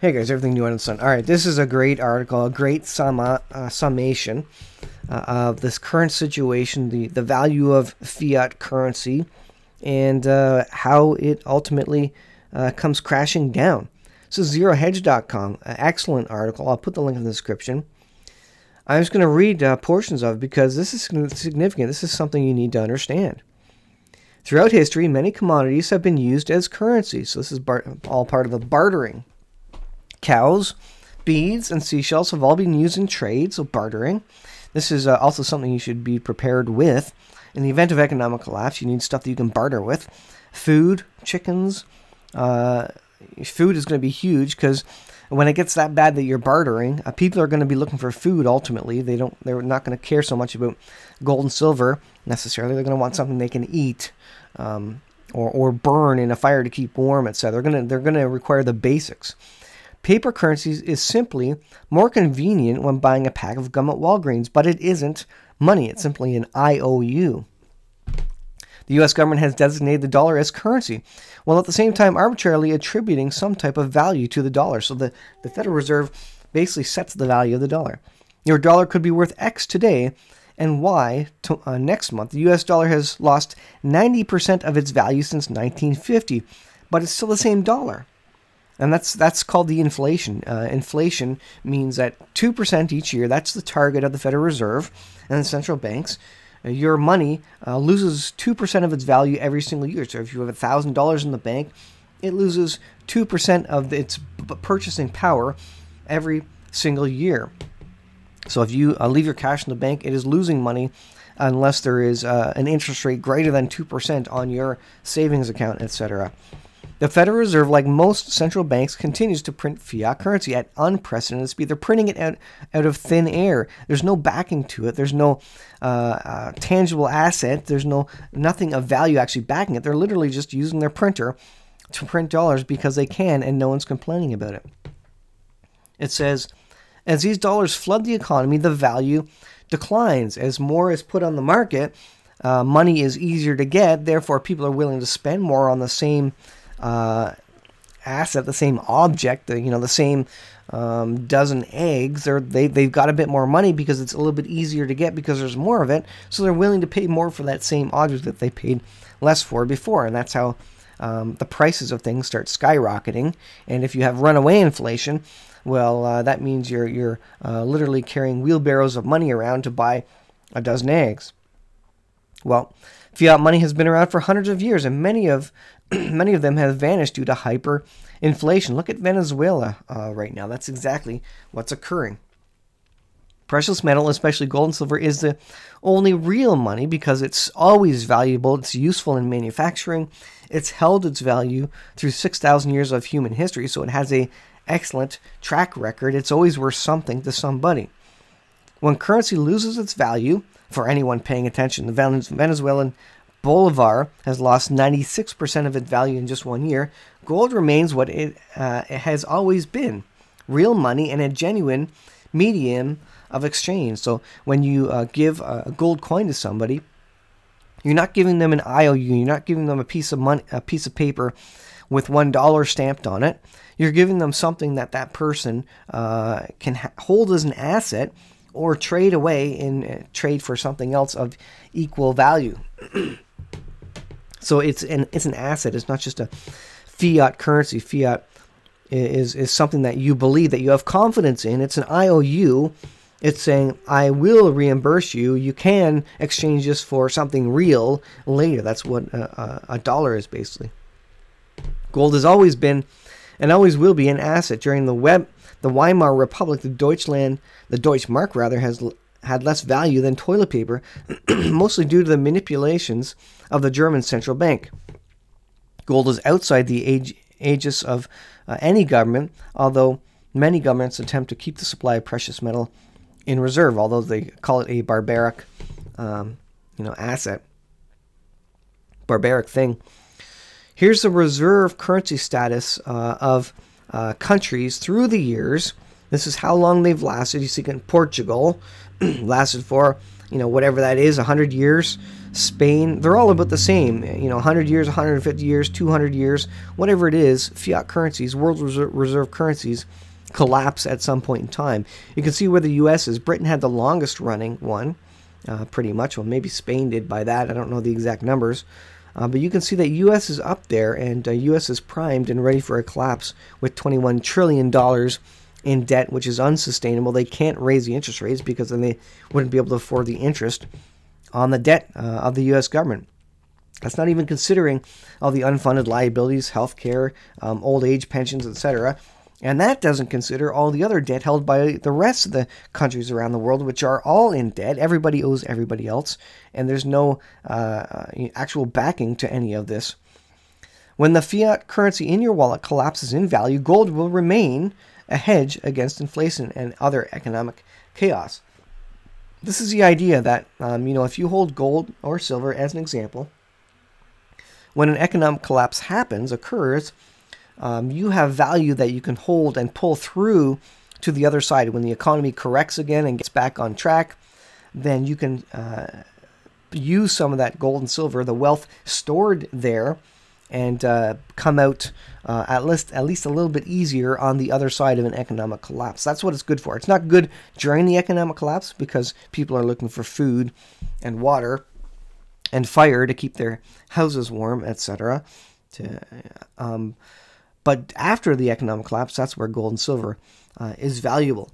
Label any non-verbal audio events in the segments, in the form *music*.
Hey guys, everything new under the sun. All right, this is a great article, a great summa, uh, summation uh, of this current situation, the, the value of fiat currency, and uh, how it ultimately uh, comes crashing down. Is zerohedge.com, excellent article. I'll put the link in the description. I'm just going to read uh, portions of it because this is significant. This is something you need to understand. Throughout history, many commodities have been used as currency. So this is all part of the bartering Cows, beads, and seashells have all been used in trade, so bartering. This is uh, also something you should be prepared with. In the event of economic collapse, you need stuff that you can barter with. Food, chickens. Uh, food is going to be huge because when it gets that bad that you're bartering, uh, people are going to be looking for food. Ultimately, they don't. They're not going to care so much about gold and silver necessarily. They're going to want something they can eat. Um, or, or burn in a fire to keep warm, etc. They're gonna they're gonna require the basics. Paper currencies is simply more convenient when buying a pack of gum at Walgreens, but it isn't money. It's simply an IOU. The US government has designated the dollar as currency, while at the same time arbitrarily attributing some type of value to the dollar. So the, the Federal Reserve basically sets the value of the dollar. Your dollar could be worth X today and Y to, uh, next month. The US dollar has lost 90% of its value since 1950, but it's still the same dollar and that's that's called the inflation. Uh, inflation means that two percent each year. That's the target of the Federal Reserve and the central banks. Uh, your money uh, loses two percent of its value every single year. So if you have thousand dollars in the bank, it loses two percent of its purchasing power every single year. So if you uh, leave your cash in the bank, it is losing money unless there is uh, an interest rate greater than two percent on your savings account, etc. The Federal Reserve, like most central banks, continues to print fiat currency at unprecedented speed. They're printing it out, out of thin air. There's no backing to it. There's no uh, uh, tangible asset. There's no nothing of value actually backing it. They're literally just using their printer to print dollars because they can, and no one's complaining about it. It says, as these dollars flood the economy, the value declines. As more is put on the market, uh, money is easier to get. Therefore, people are willing to spend more on the same uh, asset, the same object, the, you know, the same um, dozen eggs, they're, they, they've got a bit more money because it's a little bit easier to get because there's more of it. So they're willing to pay more for that same object that they paid less for before. And that's how um, the prices of things start skyrocketing. And if you have runaway inflation, well, uh, that means you're, you're uh, literally carrying wheelbarrows of money around to buy a dozen eggs. Well, fiat money has been around for hundreds of years, and many of *clears throat* many of them have vanished due to hyperinflation. Look at Venezuela uh, right now. That's exactly what's occurring. Precious metal, especially gold and silver, is the only real money because it's always valuable. It's useful in manufacturing. It's held its value through 6,000 years of human history, so it has a excellent track record. It's always worth something to somebody. When currency loses its value, for anyone paying attention, the Venezuelan Bolivar has lost 96% of its value in just one year. Gold remains what it, uh, it has always been real money and a genuine medium of exchange. So when you uh, give a gold coin to somebody, you're not giving them an IOU. You're not giving them a piece of money, a piece of paper with one dollar stamped on it. You're giving them something that that person uh, can ha- hold as an asset or trade away in uh, trade for something else of equal value. *clears throat* So it's an it's an asset. It's not just a fiat currency. Fiat is is something that you believe that you have confidence in. It's an IOU. It's saying I will reimburse you. You can exchange this for something real later. That's what a, a dollar is basically. Gold has always been and always will be an asset. During the web, the Weimar Republic, the Deutschland, the Deutschmark rather, has had less value than toilet paper, *clears throat* mostly due to the manipulations of the German central bank. Gold is outside the age, aegis of uh, any government, although many governments attempt to keep the supply of precious metal in reserve, although they call it a barbaric, um, you know, asset, barbaric thing. Here's the reserve currency status uh, of uh, countries through the years. This is how long they've lasted. You see, in Portugal *clears throat* lasted for you know whatever that is, 100 years. Spain, they're all about the same. You know, 100 years, 150 years, 200 years, whatever it is, fiat currencies, world reserve, currencies collapse at some point in time. You can see where the U.S. is. Britain had the longest running one, uh, pretty much. Well, maybe Spain did by that. I don't know the exact numbers. Uh, but you can see that U.S. is up there, and uh, U.S. is primed and ready for a collapse with 21 trillion dollars in debt, which is unsustainable. They can't raise the interest rates because then they wouldn't be able to afford the interest on the debt uh, of the U.S. government. That's not even considering all the unfunded liabilities, health care, um, old age pensions, etc. And that doesn't consider all the other debt held by the rest of the countries around the world, which are all in debt. Everybody owes everybody else, and there's no uh, actual backing to any of this. When the fiat currency in your wallet collapses in value, gold will remain a hedge against inflation and other economic chaos. This is the idea that, um, you know, if you hold gold or silver as an example, when an economic collapse happens, occurs, um, you have value that you can hold and pull through to the other side. When the economy corrects again and gets back on track, then you can uh, use some of that gold and silver, the wealth stored there, and uh, come out uh, at least at least a little bit easier on the other side of an economic collapse. That's what it's good for. It's not good during the economic collapse because people are looking for food and water and fire to keep their houses warm, etc. Um, but after the economic collapse, that's where gold and silver uh, is valuable,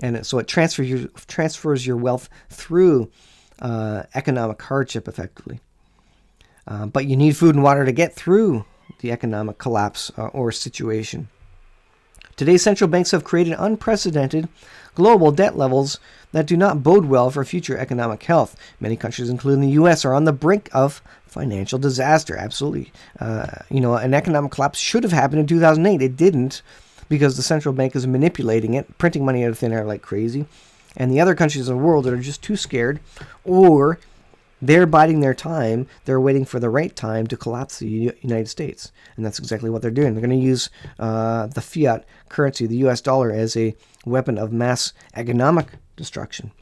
and so it transfers your, transfers your wealth through uh, economic hardship effectively. Uh, but you need food and water to get through the economic collapse uh, or situation. Today, central banks have created unprecedented global debt levels that do not bode well for future economic health. Many countries, including the U.S., are on the brink of financial disaster. Absolutely. Uh, you know, an economic collapse should have happened in 2008. It didn't because the central bank is manipulating it, printing money out of thin air like crazy. And the other countries in the world that are just too scared or they're biding their time. They're waiting for the right time to collapse the U- United States. And that's exactly what they're doing. They're going to use uh, the fiat currency, the US dollar, as a weapon of mass economic destruction.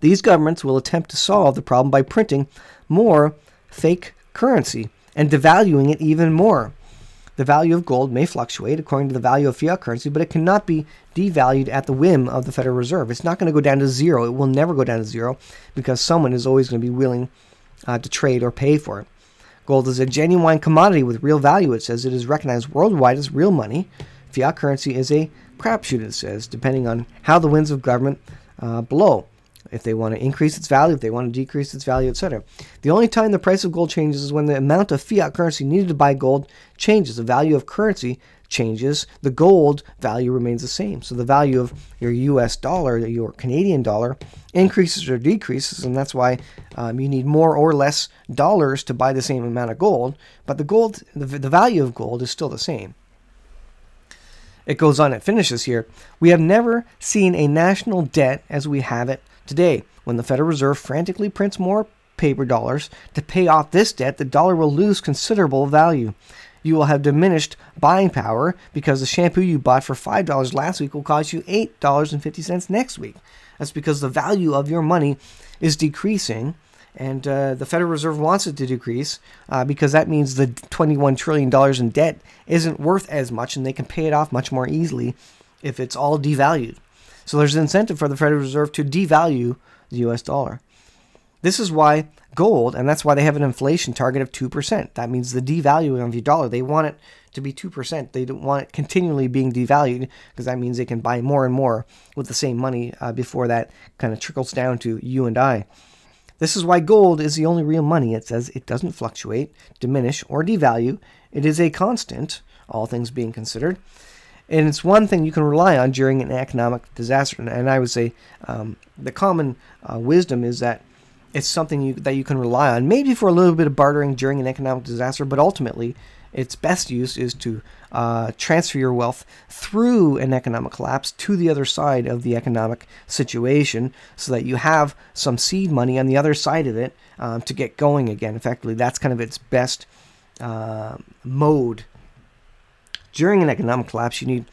These governments will attempt to solve the problem by printing more fake currency and devaluing it even more. The value of gold may fluctuate according to the value of fiat currency, but it cannot be devalued at the whim of the Federal Reserve. It's not going to go down to zero. It will never go down to zero because someone is always going to be willing uh, to trade or pay for it. Gold is a genuine commodity with real value, it says. It is recognized worldwide as real money. Fiat currency is a crapshoot, it says, depending on how the winds of government uh, blow if they want to increase its value, if they want to decrease its value, etc. The only time the price of gold changes is when the amount of fiat currency needed to buy gold changes. The value of currency changes. The gold value remains the same. So the value of your US dollar, your Canadian dollar, increases or decreases, and that's why um, you need more or less dollars to buy the same amount of gold. But the gold, the, the value of gold is still the same. It goes on, it finishes here. We have never seen a national debt as we have it Today, when the Federal Reserve frantically prints more paper dollars to pay off this debt, the dollar will lose considerable value. You will have diminished buying power because the shampoo you bought for $5 last week will cost you $8.50 next week. That's because the value of your money is decreasing, and uh, the Federal Reserve wants it to decrease uh, because that means the $21 trillion in debt isn't worth as much, and they can pay it off much more easily if it's all devalued. So there's an incentive for the Federal Reserve to devalue the US dollar. This is why gold, and that's why they have an inflation target of 2%. That means the devaluing of your dollar. They want it to be 2%. They don't want it continually being devalued because that means they can buy more and more with the same money uh, before that kind of trickles down to you and I. This is why gold is the only real money. It says it doesn't fluctuate, diminish, or devalue. It is a constant, all things being considered and it's one thing you can rely on during an economic disaster. And I would say um, the common uh, wisdom is that it's something you, that you can rely on, maybe for a little bit of bartering during an economic disaster, but ultimately, its best use is to uh, transfer your wealth through an economic collapse to the other side of the economic situation so that you have some seed money on the other side of it um, to get going again. Effectively, that's kind of its best uh, mode during an economic collapse, you need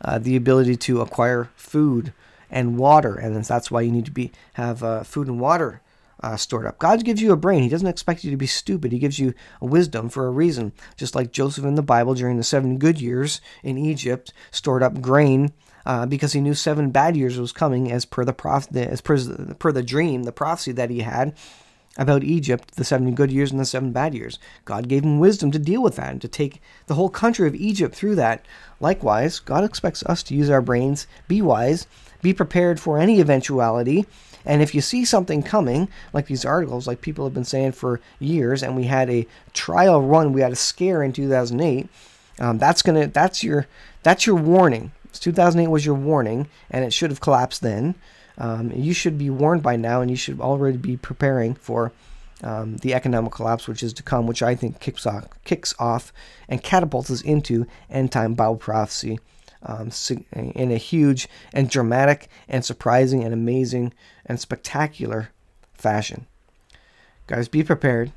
uh, the ability to acquire food and water, and that's why you need to be have uh, food and water uh, stored up. God gives you a brain. He doesn't expect you to be stupid. He gives you a wisdom for a reason. Just like Joseph in the Bible during the seven good years in Egypt stored up grain uh, because he knew seven bad years was coming as per the prof- as per, per the dream, the prophecy that he had about Egypt, the seven good years and the seven bad years. God gave him wisdom to deal with that and to take the whole country of Egypt through that. Likewise, God expects us to use our brains, be wise, be prepared for any eventuality. And if you see something coming, like these articles, like people have been saying for years, and we had a trial run, we had a scare in 2008. Um, that's gonna, that's your, that's your warning. 2008 was your warning, and it should have collapsed then. Um, you should be warned by now, and you should already be preparing for um, the economic collapse which is to come, which I think kicks off, kicks off and catapults us into end time Bible prophecy um, in a huge and dramatic and surprising and amazing and spectacular fashion. Guys, be prepared.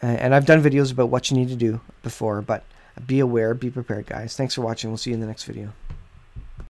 And I've done videos about what you need to do before, but be aware, be prepared, guys. Thanks for watching. We'll see you in the next video.